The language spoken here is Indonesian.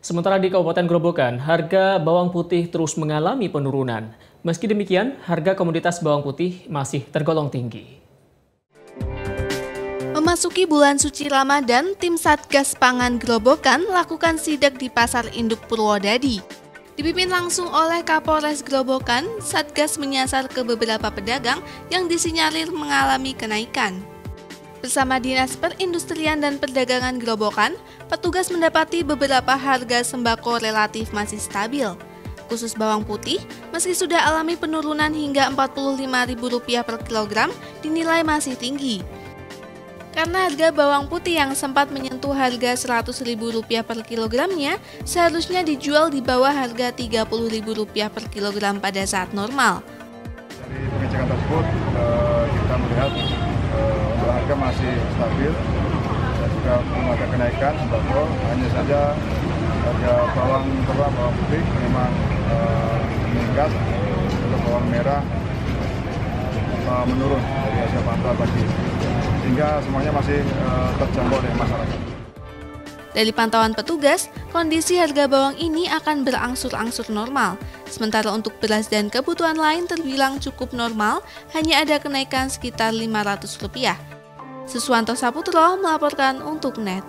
Sementara di Kabupaten Grobogan, harga bawang putih terus mengalami penurunan. Meski demikian, harga komoditas bawang putih masih tergolong tinggi. Memasuki bulan suci Ramadan, tim Satgas Pangan Grobogan lakukan sidak di Pasar Induk Purwodadi. Dipimpin langsung oleh Kapolres Grobogan, Satgas menyasar ke beberapa pedagang yang disinyalir mengalami kenaikan. Bersama Dinas Perindustrian dan Perdagangan Grobogan, petugas mendapati beberapa harga sembako relatif masih stabil. Khusus bawang putih, meski sudah alami penurunan hingga Rp45.000 per kilogram, dinilai masih tinggi. Karena harga bawang putih yang sempat menyentuh harga Rp100.000 per kilogramnya, seharusnya dijual di bawah harga Rp30.000 per kilogram pada saat normal. Dari pengecekan tersebut, eh, masih stabil dan juga belum ada kenaikan sembako hanya saja harga bawang merah bawang putih memang uh, meningkat untuk bawang merah uh, menurun dari hasil pantau tadi sehingga semuanya masih uh, terjangkau oleh masyarakat. Dari pantauan petugas, kondisi harga bawang ini akan berangsur-angsur normal. Sementara untuk beras dan kebutuhan lain terbilang cukup normal, hanya ada kenaikan sekitar Rp500. Sesuanto Saputro melaporkan untuk NET.